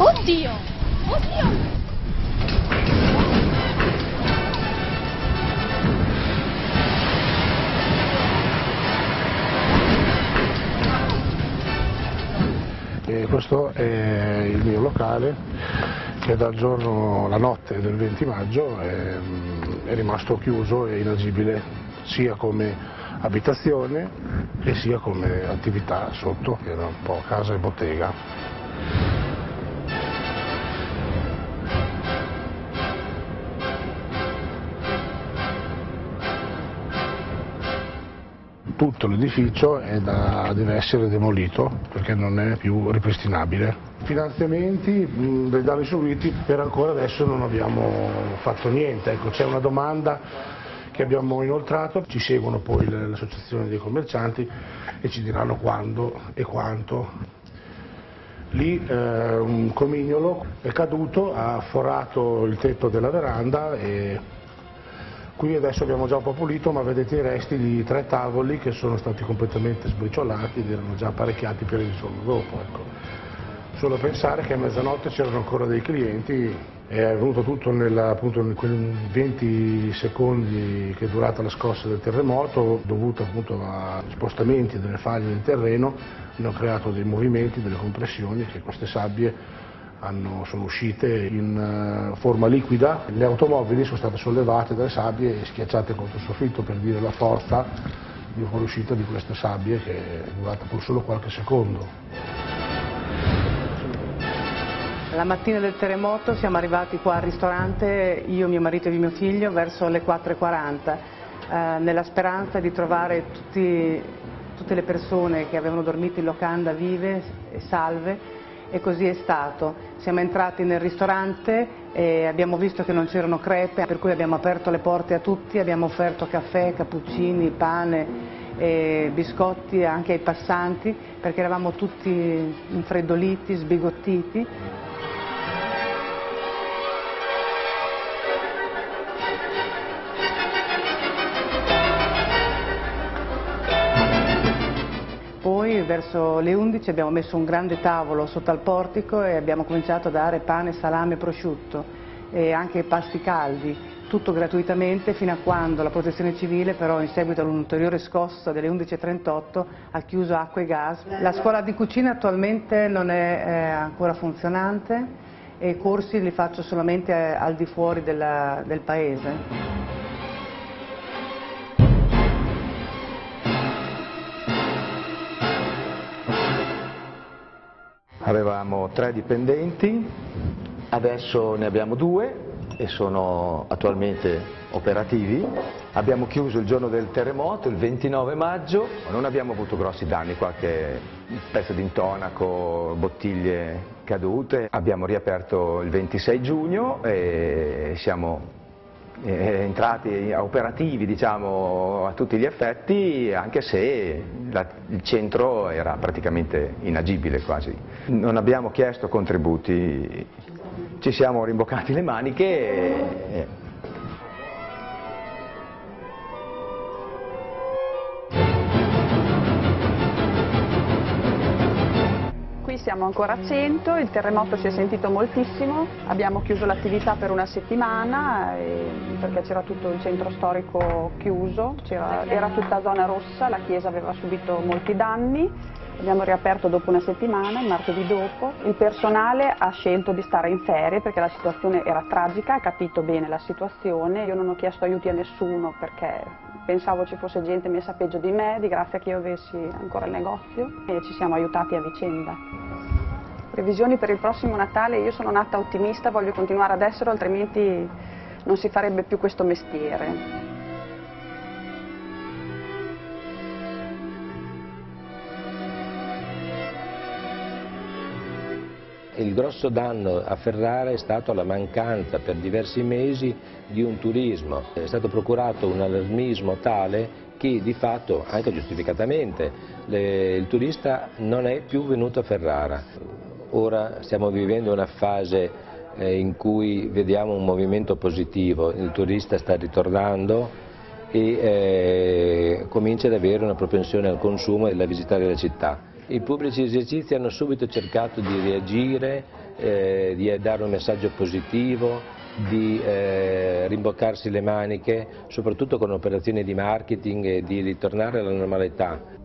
Oddio! Oddio! E questo è il mio locale che dal giorno, la notte del 20 maggio è, è rimasto chiuso e inagibile sia come abitazione e sia come attività sotto, che era un po' casa e bottega. Tutto l'edificio deve essere demolito perché non è più ripristinabile. Finanziamenti dei danni subiti per ancora adesso non abbiamo fatto niente, ecco, c'è una domanda che abbiamo inoltrato, ci seguono poi le, le associazioni dei commercianti e ci diranno quando e quanto. Lì eh, un comignolo è caduto, ha forato il tetto della veranda e Qui adesso abbiamo già un po' pulito, ma vedete i resti di tre tavoli che sono stati completamente sbriciolati ed erano già apparecchiati per il giorno dopo. Ecco. Solo pensare che a mezzanotte c'erano ancora dei clienti, è avvenuto tutto nella, appunto, in quei 20 secondi che è durata la scossa del terremoto, dovuto appunto a spostamenti delle faglie del terreno, hanno creato dei movimenti, delle compressioni che queste sabbie hanno, sono uscite in uh, forma liquida, le automobili sono state sollevate dalle sabbie e schiacciate contro il soffitto per dire la forza di fuoriuscita di queste sabbie che è durata pur solo qualche secondo. La mattina del terremoto siamo arrivati qua al ristorante, io, mio marito e mio figlio, verso le 4.40, eh, nella speranza di trovare tutti, tutte le persone che avevano dormito in locanda vive e salve e così è stato. Siamo entrati nel ristorante e abbiamo visto che non c'erano crepe, per cui abbiamo aperto le porte a tutti, abbiamo offerto caffè, cappuccini, pane e biscotti anche ai passanti perché eravamo tutti infreddoliti, sbigottiti. Verso le 11 abbiamo messo un grande tavolo sotto al portico e abbiamo cominciato a dare pane, salame prosciutto e anche pasti caldi, tutto gratuitamente fino a quando la protezione civile però in seguito ad un'ulteriore scossa delle 11.38 ha chiuso acqua e gas. La scuola di cucina attualmente non è eh, ancora funzionante e i corsi li faccio solamente eh, al di fuori della, del paese. Avevamo tre dipendenti, adesso ne abbiamo due e sono attualmente operativi. Abbiamo chiuso il giorno del terremoto, il 29 maggio, non abbiamo avuto grossi danni, qualche pezzo di intonaco, bottiglie cadute. Abbiamo riaperto il 26 giugno e siamo entrati operativi diciamo, a tutti gli effetti anche se la, il centro era praticamente inagibile quasi. Non abbiamo chiesto contributi, ci siamo rimboccati le maniche e, siamo ancora a 100, il terremoto si è sentito moltissimo, abbiamo chiuso l'attività per una settimana eh, perché c'era tutto il centro storico chiuso, era tutta zona rossa, la chiesa aveva subito molti danni, abbiamo riaperto dopo una settimana, il martedì dopo, il personale ha scelto di stare in ferie perché la situazione era tragica, ha capito bene la situazione, io non ho chiesto aiuti a nessuno perché pensavo ci fosse gente messa peggio di me, di grazia che io avessi ancora il negozio e ci siamo aiutati a vicenda. Previsioni per il prossimo Natale, io sono nata ottimista, voglio continuare ad esserlo, altrimenti non si farebbe più questo mestiere. Il grosso danno a Ferrara è stato la mancanza per diversi mesi di un turismo. È stato procurato un allarmismo tale che di fatto, anche giustificatamente, le, il turista non è più venuto a Ferrara. Ora stiamo vivendo una fase eh, in cui vediamo un movimento positivo, il turista sta ritornando e eh, comincia ad avere una propensione al consumo e a visitare la città. I pubblici esercizi hanno subito cercato di reagire eh, di dare un messaggio positivo, di eh, rimboccarsi le maniche, soprattutto con operazioni di marketing e di ritornare alla normalità.